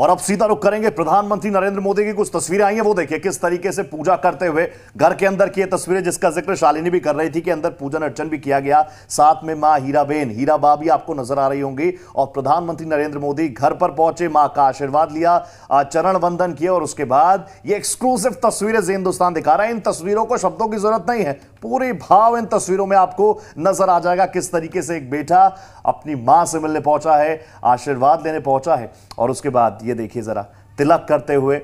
और अब सीधा रुख करेंगे। प्रधानमंत्री नरेंद्र मोदी की कुछ तस्वीरें आई हैं। वो देखिए, किस तरीके से पूजा करते हुए घर के अंदर की ये तस्वीरें, जिसका ज़िक्र शालिनी भी कर रही थी कि अंदर पूजन अर्चन भी किया गया, साथ में माँ हीराबेन। हीरा बा भी आपको नज़र आ रही होंगी। और प्रधानमंत्री नरेंद्र मोदी घर पर पहुँचे, माँ का आशीर्वाद लिया चरण वंदन किया और उसके बाद ये एक्सक्लूसिव तस्वीरें हिंदुस्तान दिखा रहा है। इन तस्वीरों को शब्दों की ज़रूरत नहीं है। पूरी भाव इन तस्वीरों में आपको नज़र आ जाएगा किस तरीके से एक बेटा अपनी माँ से मिलने पहुँचा है, आशीर्वाद लेने पहुँचा है। और उसके बाद ये देखिए जरा तिलक करते हुए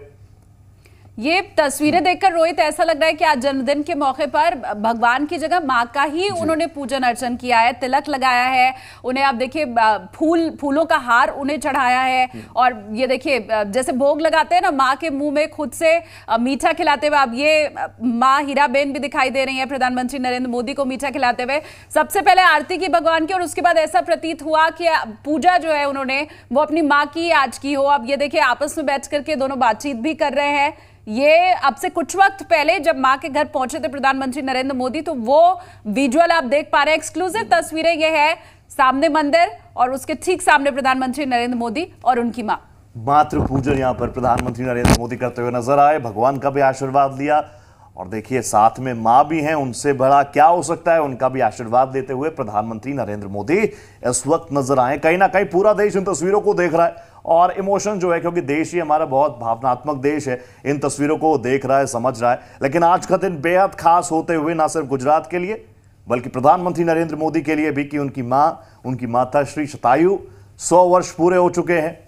ये तस्वीरें देखकर रोहित ऐसा लग रहा है कि आज जन्मदिन के मौके पर भगवान की जगह माँ का ही उन्होंने पूजन अर्चन किया है तिलक लगाया है उन्हें आप देखिए फूल फूलों का हार उन्हें चढ़ाया है। और ये देखिए जैसे भोग लगाते हैं ना माँ के मुँह में खुद से मीठा खिलाते हुए अब ये माँ हीराबेन भी दिखाई दे रही है प्रधानमंत्री नरेंद्र मोदी को मीठा खिलाते हुए। सबसे पहले आरती की भगवान की और उसके बाद ऐसा प्रतीत हुआ कि पूजा जो है उन्होंने वो अपनी माँ की आज की हो। अब ये देखिए आपस में बैठ करके दोनों बातचीत भी कर रहे हैं। ये अब से कुछ वक्त पहले जब माँ के घर पहुँचे थे प्रधानमंत्री नरेंद्र मोदी तो वो विजुअल आप देख पा रहे हैं एक्सक्लूसिव तस्वीरें, ये है सामने मंदिर और उसके ठीक सामने प्रधानमंत्री नरेंद्र मोदी और उनकी माँ। मातृ पूजन यहाँ पर प्रधानमंत्री नरेंद्र मोदी करते हुए नज़र आए, भगवान का भी आशीर्वाद लिया। और देखिए, साथ में माँ भी हैं, उनसे बड़ा क्या हो सकता है? उनका भी आशीर्वाद देते हुए प्रधानमंत्री नरेंद्र मोदी इस वक्त नज़र आए। कहीं ना कहीं पूरा देश इन तस्वीरों को देख रहा है और इमोशन जो है, क्योंकि देश ही हमारा बहुत भावनात्मक देश है, इन तस्वीरों को देख रहा है, समझ रहा है। लेकिन आज का दिन बेहद खास होते हुए ना सिर्फ़ गुजरात के लिए, बल्कि प्रधानमंत्री नरेंद्र मोदी के लिए भी कि उनकी माँ, उनकी माता श्री शतायु सौ वर्ष पूरे हो चुके हैं।